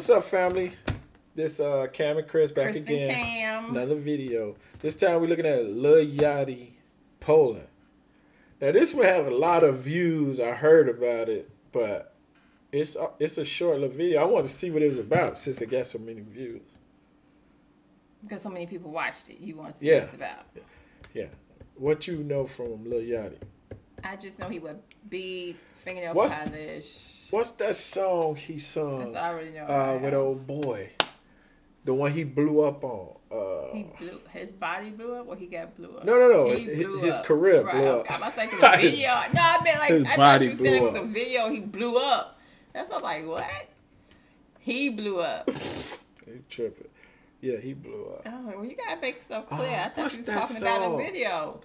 What's up, family? This uh Cam and Cris back Cris again. Cam. Another video. This time we're looking at Lil Yachty Poland. Now this one have a lot of views. I heard about it, but it's uh, it's a short little video. I want to see what it was about since it got so many views. Because so many people watched it. You want to see Yeah. what it's about. Yeah. What you know from Lil Yachty? I just know he wore beads, fingernail What's- polish. What's that song he sung I already know. uh, with old boy? The one he blew up on. Uh, He blew his body blew up or he got blew up. No, no, no. He His- blew his up. career right. blew up. I was thinking the video. no, I meant like his I thought you said it was a video. He blew up. That's what I'm like. What? He blew up. he tripping. Yeah, he blew up. Oh, well, you gotta make stuff clear. Oh, I thought you was talking about a video.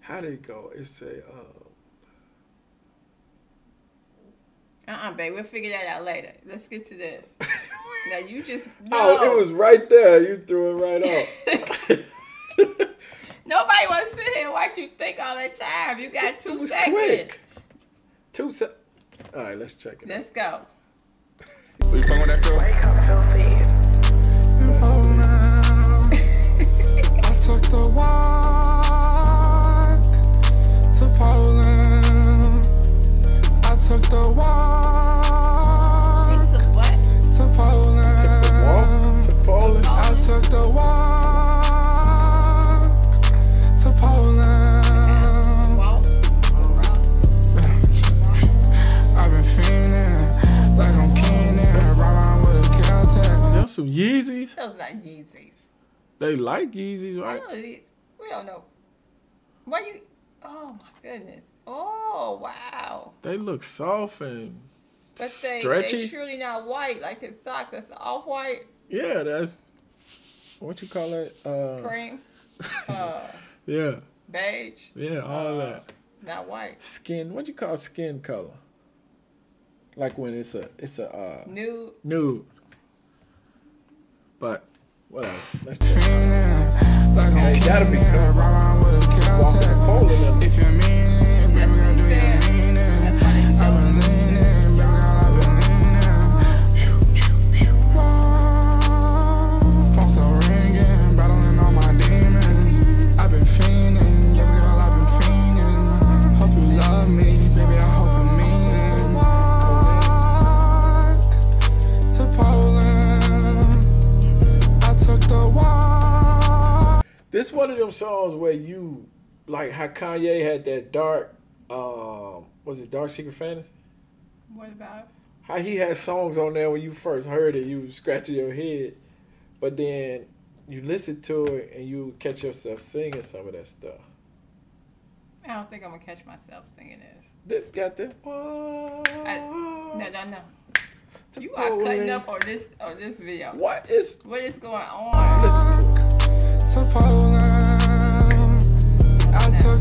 How did it go? It's a uh, Uh uh babe. We'll figure that out later. Let's get to this. now you just no. Oh, it was right there. You threw it right off. Nobody wants to sit here and watch you think all that time. You got two it was seconds. quick. Two sec. All right, let's check it. Let's go. You fucking with that girl? I took the walk Yeezys. Those not Yeezys. They like Yeezys, right? don't. We don't know. Why you? Oh my goodness. Oh wow. They look soft and But they stretchy. they surely not white like his socks. That's off white yeah, that's what you call it. Uh, cream. Uh, yeah, beige. yeah, all Uh, that Not white. skin. What you call skin color? Like when it's a it's a uh, Nude. nude. But whatever. Let's like I'm gotta be Keenan. good. Ride around with a Walking Caltech. to Poland. One of them songs where you like how Kanye had that dark um was it Dark Secret Fantasy? What about? How he had songs on there when you first heard it, you was scratching your head, but then you listen to it and you catch yourself singing some of that stuff. I don't think I'm gonna catch myself singing this. This got the I, no, no, no. You are cutting up on this on this video. What is What is going on?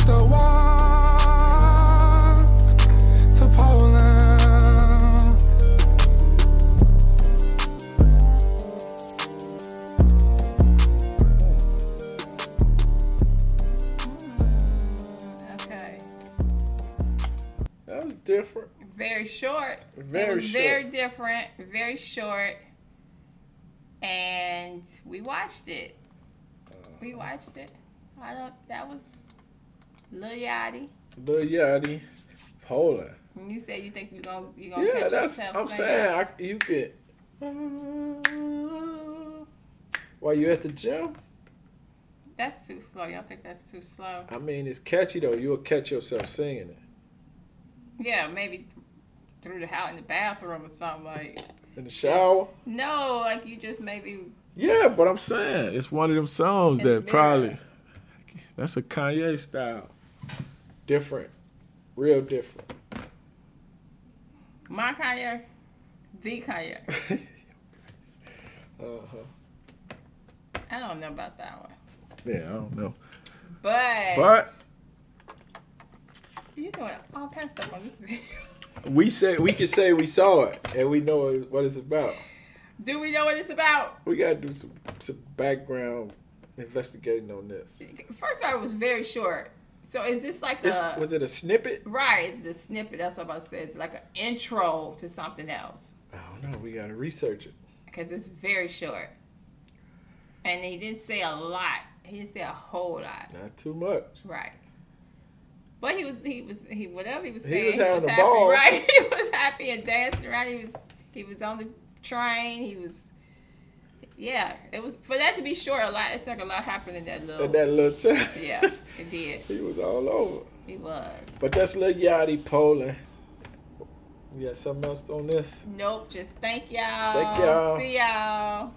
The walk to Poland. Okay. That was different. Very short. Very it was short. very different. Very short. And we watched it. We uh-huh. watched it. I don't. That was Lil Yachty. Lil Yachty, Poland. You said you think you gonna you gonna Yeah, catch that's. yourself I'm saying I, you get. While you at the gym, That's too slow. Don't think that's too slow? I mean it's catchy though. You'll catch yourself singing it Yeah, maybe through the house in the bathroom or something like. in the shower. No, like you just maybe. Yeah, but I'm saying it's one of them songs In the that probably that's a Kanye style, different, real different. My Kanye, the Kanye. Uh huh. I don't know about that one, Yeah, I don't know, but but you're doing all kinds of stuff on this video. we say we can say we saw it and we know what it's about. Do we know what it's about? We gotta do some some background investigating on this. First of all, it was very short. So is this like This, a was it a snippet? right? It's the snippet. That's what I'm about to say. It's like an intro to something else. I don't know. We gotta research it. because it's very short. And he didn't say a lot. He didn't say a whole lot. Not too much. Right. But he was he was he whatever he was saying. He was having a happy, ball. right? He was happy and dancing around. He was he was on the train. He was yeah. It was for that to be short. A lot. It's like a lot happened in that little. In that little time. yeah, it did. he was all over. He was. But that's Lil Yachty Poland. You got something else on this? Nope. Just thank y'all. Thank y'all. See y'all.